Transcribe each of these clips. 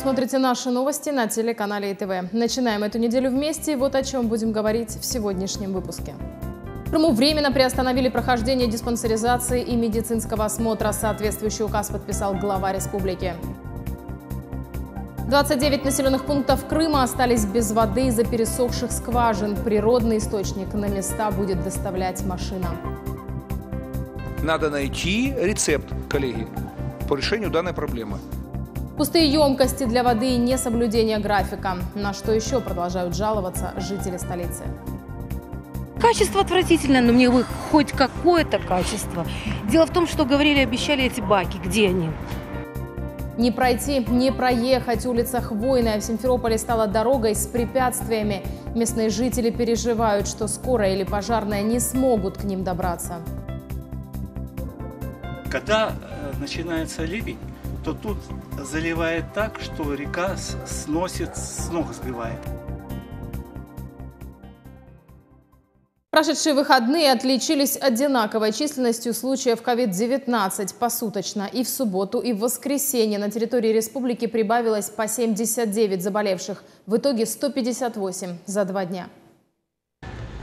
Смотрите наши новости на телеканале ИТВ. Начинаем эту неделю вместе. Вот о чем будем говорить в сегодняшнем выпуске. Крыму временно приостановили прохождение диспансеризации и медицинского осмотра. Соответствующий указ подписал глава республики. 29 населенных пунктов Крыма остались без воды из-за пересохших скважин. Природный источник на места будет доставлять машина. Надо найти рецепт, коллеги, по решению данной проблемы. Пустые емкости для воды и несоблюдение графика. На что еще продолжают жаловаться жители столицы. Качество отвратительное, но мне бы хоть какое-то качество. Дело в том, что говорили, обещали эти баки. Где они? Не пройти, не проехать. Улица Хвойная в Симферополе стала дорогой с препятствиями. Местные жители переживают, что скорая или пожарная не смогут к ним добраться. Когда э, начинается ливень, то тут заливает так, что река сносит, с ног сбивает. Прошедшие выходные отличились одинаковой численностью случаев COVID-19 посуточно. И в субботу, и в воскресенье на территории республики прибавилось по 79 заболевших. В итоге 158 за два дня.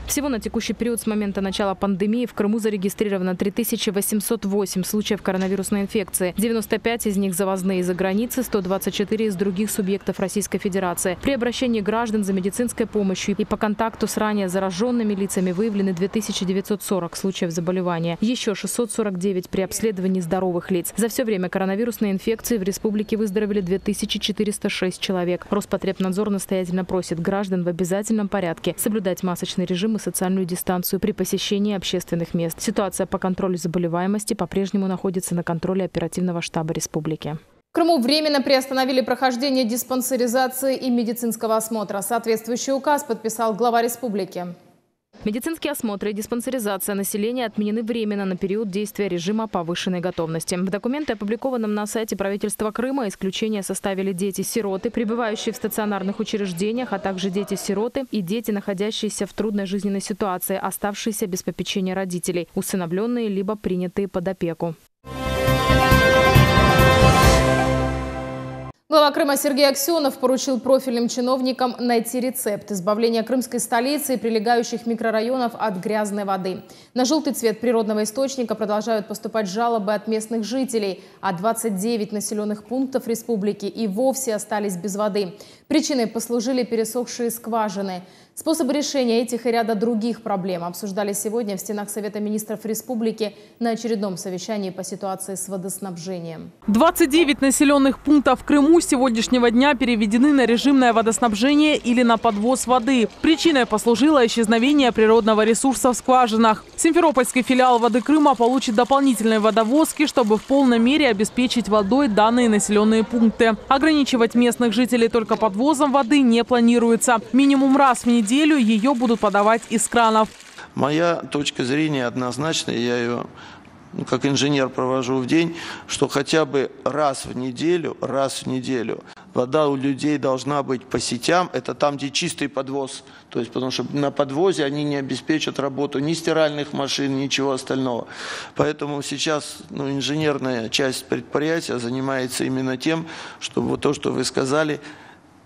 Всего на текущий период с момента начала пандемии в Крыму зарегистрировано 3808 случаев коронавирусной инфекции. 95 из них завозные из-за границы, 124 из других субъектов Российской Федерации. При обращении граждан за медицинской помощью и по контакту с ранее зараженными лицами выявлены 2940 случаев заболевания. Еще 649 при обследовании здоровых лиц. За все время коронавирусной инфекции в республике выздоровели 2406 человек. Роспотребнадзор настоятельно просит граждан в обязательном порядке соблюдать масочный режим и социальную дистанцию при посещении общественных мест. Ситуация по контролю заболеваемости по-прежнему находится на контроле оперативного штаба республики. В Крыму временно приостановили прохождение диспансеризации и медицинского осмотра. Соответствующий указ подписал глава республики. Медицинские осмотры и диспансеризация населения отменены временно на период действия режима повышенной готовности. В документе, опубликованном на сайте правительства Крыма, исключение составили дети-сироты, пребывающие в стационарных учреждениях, а также дети-сироты и дети, находящиеся в трудной жизненной ситуации, оставшиеся без попечения родителей, усыновленные либо принятые под опеку. Глава Крыма Сергей Аксенов поручил профильным чиновникам найти рецепт избавления крымской столицы и прилегающих микрорайонов от грязной воды. На желтый цвет природного источника продолжают поступать жалобы от местных жителей, а 29 населенных пунктов республики и вовсе остались без воды. Причиной послужили пересохшие скважины. Способы решения этих и ряда других проблем обсуждали сегодня в стенах Совета министров республики на очередном совещании по ситуации с водоснабжением. 29 населенных пунктов в Крыму сегодняшнего дня переведены на режимное водоснабжение или на подвоз воды. Причиной послужило исчезновение природного ресурса в скважинах. Симферопольский филиал «Воды Крыма» получит дополнительные водовозки, чтобы в полной мере обеспечить водой данные населенные пункты. Ограничивать местных жителей только подвозом воды не планируется. Минимум раз в неделю ее будут подавать из кранов. Моя точка зрения однозначная, я ее ну, как инженер провожу в день, что хотя бы раз в неделю, раз в неделю вода у людей должна быть по сетям, это там, где чистый подвоз, то есть потому что на подвозе они не обеспечат работу ни стиральных машин, ничего остального. Поэтому сейчас ну, инженерная часть предприятия занимается именно тем, чтобы то, что вы сказали,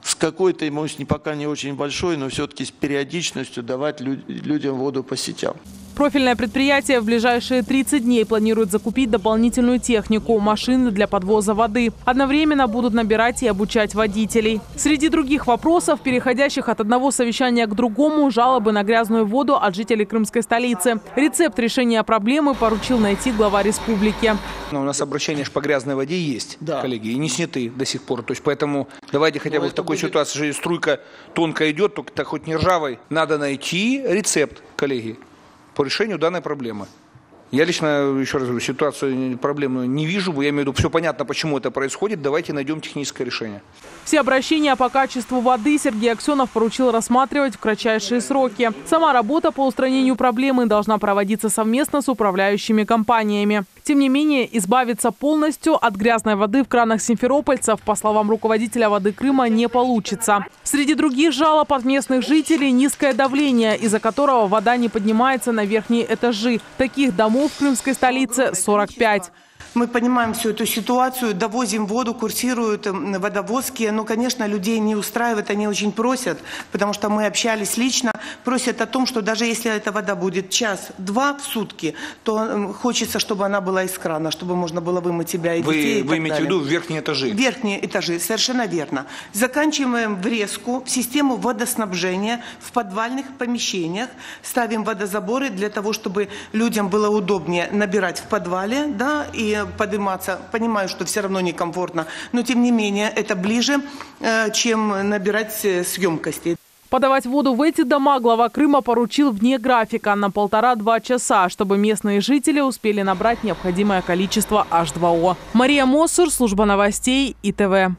с какой-то, может, пока не очень большой, но все-таки с периодичностью давать лю- людям воду по сетям. Профильное предприятие в ближайшие 30 дней планирует закупить дополнительную технику, машины для подвоза воды. Одновременно будут набирать и обучать водителей. Среди других вопросов, переходящих от одного совещания к другому, жалобы на грязную воду от жителей крымской столицы. Рецепт решения проблемы поручил найти глава республики. Но у нас обращения ж по грязной воде есть, Да. коллеги, и не сняты до сих пор. То есть поэтому давайте хотя Но бы в это такой будет- ситуации, что струйка тонко идет, только так хоть не ржавой, надо найти рецепт, коллеги, по решению данной проблемы. Я лично, еще раз говорю, ситуацию, проблему не вижу. Я имею в виду, все понятно, почему это происходит. Давайте найдем техническое решение. Все обращения по качеству воды Сергей Аксенов поручил рассматривать в кратчайшие сроки. Сама работа по устранению проблемы должна проводиться совместно с управляющими компаниями. Тем не менее, избавиться полностью от грязной воды в кранах симферопольцев, по словам руководителя воды Крыма, не получится. Среди других жалоб от местных жителей низкое давление, из-за которого вода не поднимается на верхние этажи. Таких домов в крымской столице 45. Мы понимаем всю эту ситуацию, довозим воду, курсируют м, водовозки. Ну, конечно, людей не устраивает, они очень просят, потому что мы общались лично, просят о том, что даже если эта вода будет час-два в сутки, то м, хочется, чтобы она была из крана, чтобы можно было вымыть себя и детей. Вы, и вы так имеете в виду верхние этажи? Верхние этажи, совершенно верно. Заканчиваем врезку в систему водоснабжения в подвальных помещениях. Ставим водозаборы для того, чтобы людям было удобнее набирать в подвале да, и подниматься. Понимаю, что все равно некомфортно, но тем не менее это ближе, э, чем набирать э, с емкостей. Подавать воду в эти дома глава Крыма поручил вне графика на полтора-два часа, чтобы местные жители успели набрать необходимое количество H2O. Мария Моссур, служба новостей ИТВ.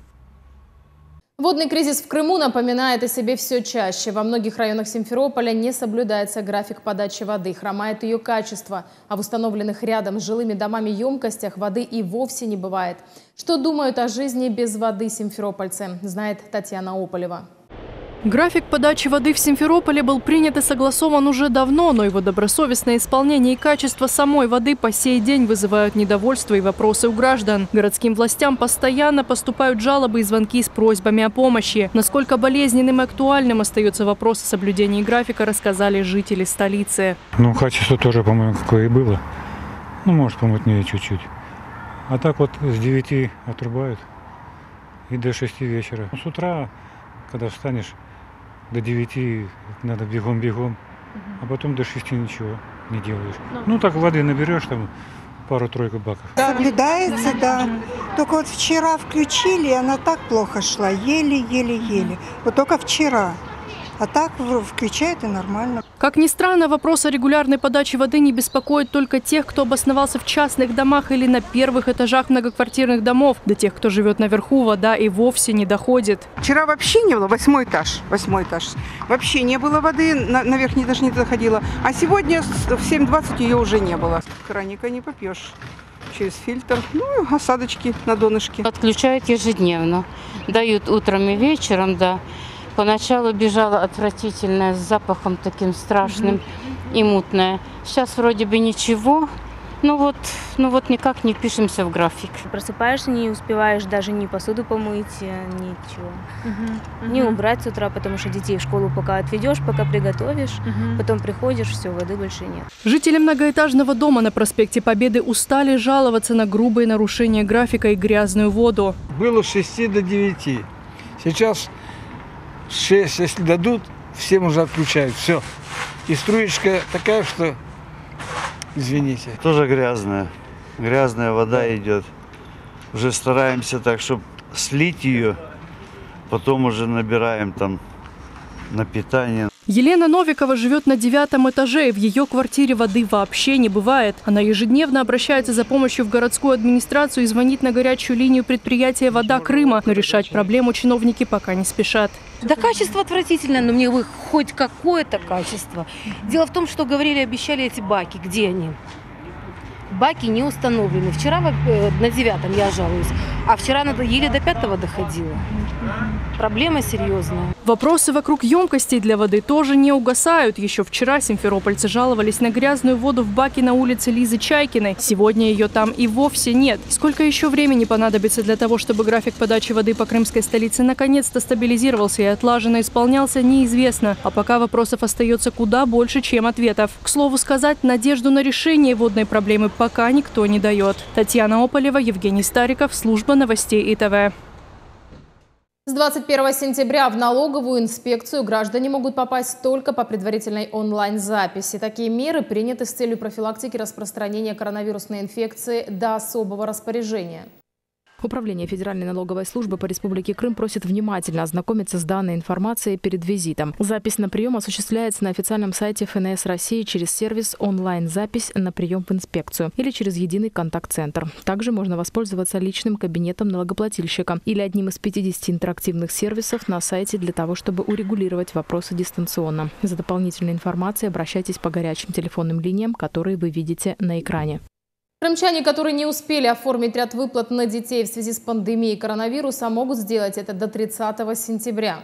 Водный кризис в Крыму напоминает о себе все чаще. Во многих районах Симферополя не соблюдается график подачи воды, хромает ее качество, а в установленных рядом с жилыми домами емкостях воды и вовсе не бывает. Что думают о жизни без воды симферопольцы, знает Татьяна Ополева. График подачи воды в Симферополе был принят и согласован уже давно, но его добросовестное исполнение и качество самой воды по сей день вызывают недовольство и вопросы у граждан. Городским властям постоянно поступают жалобы и звонки с просьбами о помощи. Насколько болезненным и актуальным остается вопрос о соблюдении графика, рассказали жители столицы. Ну, качество тоже, по-моему, какое и было. Ну, может, помутнее чуть-чуть. А так вот с 9 отрубают и до 6 вечера. С утра, когда встанешь, до 9 надо бегом-бегом, а потом до 6 ничего не делаешь. Ну, так воды наберешь там пару-тройку баков. Соблюдается, да. Только вот вчера включили, и она так плохо шла. Еле-еле-еле. Вот только вчера. А так в- включают и нормально. Как ни странно, вопрос о регулярной подаче воды не беспокоит только тех, кто обосновался в частных домах или на первых этажах многоквартирных домов. До тех, кто живет наверху, вода и вовсе не доходит. Вчера вообще не было, восьмой этаж, восьмой этаж. Вообще не было воды, на, на верхний даже не доходило. А сегодня в 7.20 ее уже не было. Краника не попьешь. Через фильтр, ну, осадочки на донышке. Отключают ежедневно. Дают утром и вечером, да. Поначалу бежала отвратительная, с запахом таким страшным и мутная. Сейчас вроде бы ничего, ну вот, ну вот никак не впишемся в график. Просыпаешься, не успеваешь даже ни посуду помыть, э, ничего. Не убрать с утра, потому что детей в школу пока отведешь, пока приготовишь, потом приходишь, все, воды больше нет. Жители многоэтажного дома на проспекте Победы устали жаловаться на грубые нарушения графика и грязную воду. Было с 6 до 9. Сейчас 6, если дадут, всем уже отключают. Все. И струечка такая, что извините. Тоже грязная. Грязная вода идет. Уже стараемся так, чтобы слить ее, потом уже набираем там на питание. Елена Новикова живет на девятом этаже, и в ее квартире воды вообще не бывает. Она ежедневно обращается за помощью в городскую администрацию и звонит на горячую линию предприятия «Вода Крыма», но решать проблему чиновники пока не спешат. Да качество отвратительное, но мне бы хоть какое-то качество. Дело в том, что говорили, обещали эти баки. Где они? Баки не установлены. Вчера э, на девятом я жалуюсь, а вчера еле до пятого доходила. Проблема серьезная. Вопросы вокруг емкостей для воды тоже не угасают. Еще вчера симферопольцы жаловались на грязную воду в баке на улице Лизы Чайкиной. Сегодня ее там и вовсе нет. Сколько еще времени понадобится для того, чтобы график подачи воды по крымской столице наконец-то стабилизировался и отлаженно исполнялся, неизвестно. А пока вопросов остается куда больше, чем ответов. К слову сказать, надежду на решение водной проблемы пока никто не дает. Татьяна Ополева, Евгений Стариков, служба новостей ИТВ. С 21 сентября в налоговую инспекцию граждане могут попасть только по предварительной онлайн-записи. Такие меры приняты с целью профилактики распространения коронавирусной инфекции до особого распоряжения. Управление Федеральной налоговой службы по Республике Крым просит внимательно ознакомиться с данной информацией перед визитом. Запись на прием осуществляется на официальном сайте ФНС России через сервис онлайн-запись на прием в инспекцию или через единый контакт-центр. Также можно воспользоваться личным кабинетом налогоплательщика или одним из 50 интерактивных сервисов на сайте для того, чтобы урегулировать вопросы дистанционно. За дополнительной информацией обращайтесь по горячим телефонным линиям, которые вы видите на экране. Крымчане, которые не успели оформить ряд выплат на детей в связи с пандемией коронавируса, могут сделать это до 30 сентября.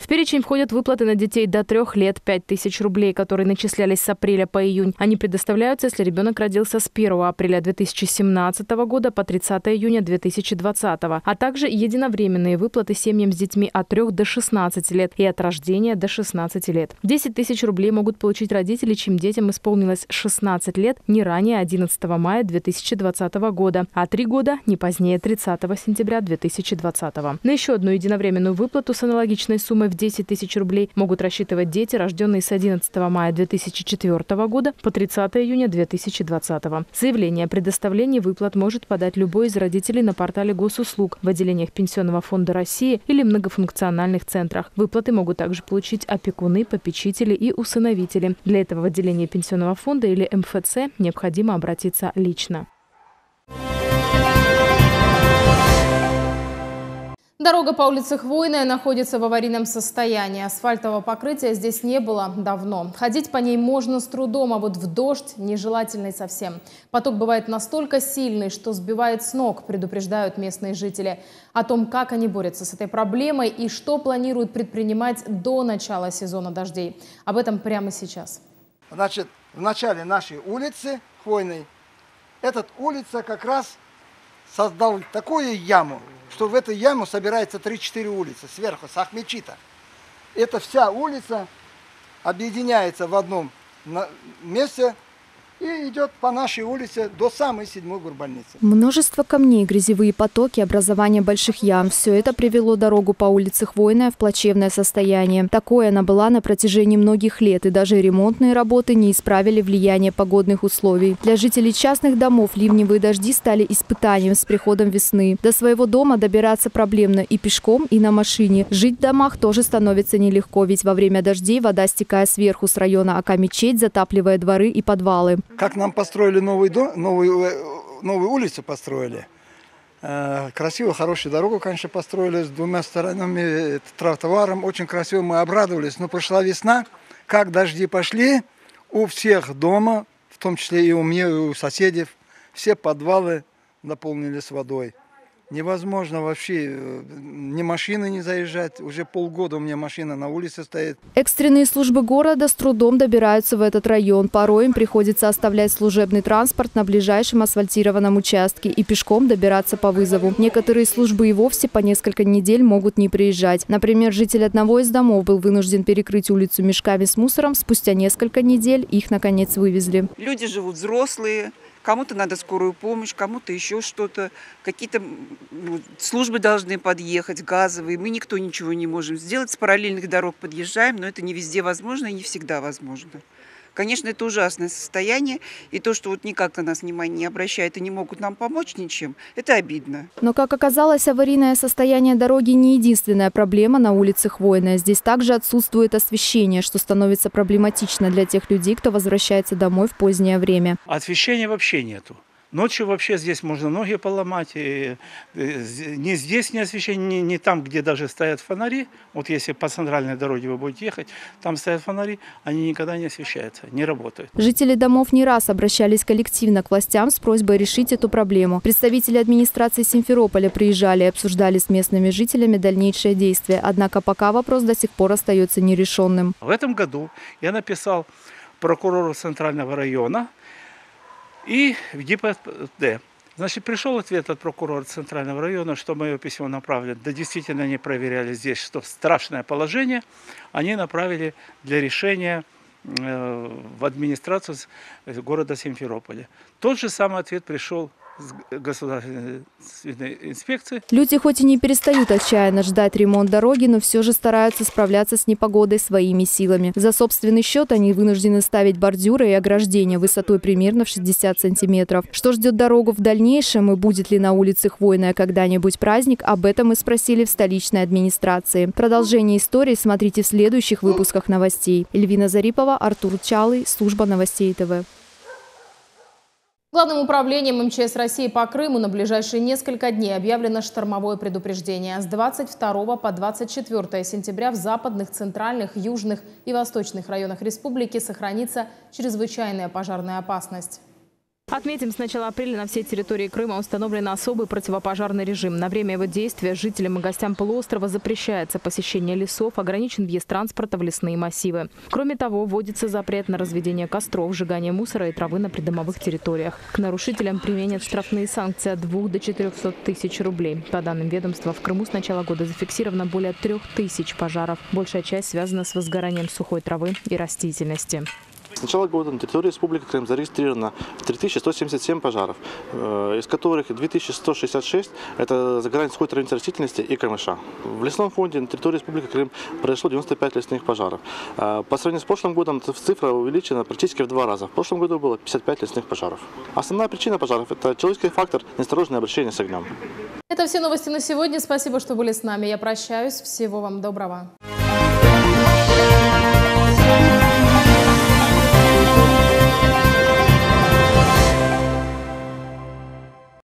В перечень входят выплаты на детей до трех лет 5 тысяч рублей, которые начислялись с апреля по июнь. Они предоставляются, если ребенок родился с 1 апреля 2017 года по 30 июня 2020, а также единовременные выплаты семьям с детьми от 3 до 16 лет и от рождения до 16 лет. 10 тысяч рублей могут получить родители, чьим детям исполнилось 16 лет не ранее 11 мая 2020 года, а 3 года не позднее 30 сентября 2020. На еще одну единовременную выплату с аналогичной суммой в 10 тысяч рублей могут рассчитывать дети, рожденные с 11 мая 2004 года по 30 июня 2020. Заявление о предоставлении выплат может подать любой из родителей на портале госуслуг в отделениях Пенсионного фонда России или многофункциональных центрах. Выплаты могут также получить опекуны, попечители и усыновители. Для этого в отделение Пенсионного фонда или МФЦ необходимо обратиться лично. Дорога по улице Хвойная находится в аварийном состоянии. Асфальтового покрытия здесь не было давно. Ходить по ней можно с трудом, а вот в дождь нежелательный совсем. Поток бывает настолько сильный, что сбивает с ног, предупреждают местные жители. О том, как они борются с этой проблемой и что планируют предпринимать до начала сезона дождей. Об этом прямо сейчас. Значит, в начале нашей улицы Хвойной, эта улица как раз создал такую яму, что в эту яму собирается 3-4 улицы сверху, с Ахмечита. Эта вся улица объединяется в одном месте и идет по нашей улице до самой седьмой горбольницы. Множество камней, грязевые потоки, образование больших ям – все это привело дорогу по улице Хвойная в плачевное состояние. Такое она была на протяжении многих лет, и даже ремонтные работы не исправили влияние погодных условий. Для жителей частных домов ливневые дожди стали испытанием с приходом весны. До своего дома добираться проблемно и пешком, и на машине. Жить в домах тоже становится нелегко, ведь во время дождей вода, стекая сверху с района Ака-Мечеть, затапливая дворы и подвалы. Как нам построили новый дом, новую, э, новую улицу построили. Э, красивую, хорошую дорогу, конечно, построили с двумя сторонами, тротуаром. Очень красиво мы обрадовались. Но пришла весна, как дожди пошли, у всех дома, в том числе и у меня, и у соседей, все подвалы наполнились водой. Невозможно вообще э, ни машины не заезжать. Уже полгода у меня машина на улице стоит. Экстренные службы города с трудом добираются в этот район. Порой им приходится оставлять служебный транспорт на ближайшем асфальтированном участке и пешком добираться по вызову. Некоторые службы и вовсе по несколько недель могут не приезжать. Например, житель одного из домов был вынужден перекрыть улицу мешками с мусором. Спустя несколько недель их, наконец, вывезли. Люди живут взрослые, Кому-то надо скорую помощь, кому-то еще что-то. Какие-то ну, службы должны подъехать, газовые. Мы никто ничего не можем сделать. С параллельных дорог подъезжаем, но это не везде возможно и не всегда возможно. Конечно, это ужасное состояние, и то, что вот никак на нас внимание не обращают и не могут нам помочь ничем, это обидно. Но, как оказалось, аварийное состояние дороги не единственная проблема на улице Хвойная. Здесь также отсутствует освещение, что становится проблематично для тех людей, кто возвращается домой в позднее время. Освещения вообще нету. Ночью вообще здесь можно ноги поломать. И не здесь не освещение, не, не там, где даже стоят фонари. Вот если по центральной дороге вы будете ехать, там стоят фонари, они никогда не освещаются, не работают. Жители домов не раз обращались коллективно к властям с просьбой решить эту проблему. Представители администрации Симферополя приезжали и обсуждали с местными жителями дальнейшие действия. Однако пока вопрос до сих пор остается нерешенным. В этом году я написал прокурору Центрального района, и в ГИБДД. Значит, пришел ответ от прокурора Центрального района, что мое письмо направлено. Да, действительно, они проверяли здесь, что страшное положение. Они направили для решения э, в администрацию города Симферополя. Тот же самый ответ пришел государственной инспекции. Люди хоть и не перестают отчаянно ждать ремонт дороги, но все же стараются справляться с непогодой своими силами. За собственный счет они вынуждены ставить бордюры и ограждения высотой примерно в 60 сантиметров. Что ждет дорогу в дальнейшем и будет ли на улице Хвойная когда-нибудь праздник, об этом мы спросили в столичной администрации. Продолжение истории смотрите в следующих выпусках новостей. Эльвина Зарипова, Артур Чалый, служба новостей ТВ. Главным управлением МЧС России по Крыму на ближайшие несколько дней объявлено штормовое предупреждение. С 22 по 24 сентября в западных, центральных, южных и восточных районах республики сохранится чрезвычайная пожарная опасность. Отметим, с начала апреля на всей территории Крыма установлен особый противопожарный режим. На время его действия жителям и гостям полуострова запрещается посещение лесов, ограничен въезд транспорта в лесные массивы. Кроме того, вводится запрет на разведение костров, сжигание мусора и травы на придомовых территориях. К нарушителям применят штрафные санкции от 2 до 400 тысяч рублей. По данным ведомства, в Крыму с начала года зафиксировано более 3 тысяч пожаров. Большая часть связана с возгоранием сухой травы и растительности. С начала года на территории Республики Крым зарегистрировано 3177 пожаров, э, из которых 2166 – это загорание сухой травяной растительности и камыша. В лесном фонде на территории Республики Крым произошло 95 лесных пожаров. Э, По сравнению с прошлым годом цифра увеличена практически в два раза. В прошлом году было 55 лесных пожаров. Основная причина пожаров – это человеческий фактор, неосторожное обращение с огнем. Это все новости на сегодня. Спасибо, что были с нами. Я прощаюсь. Всего вам доброго.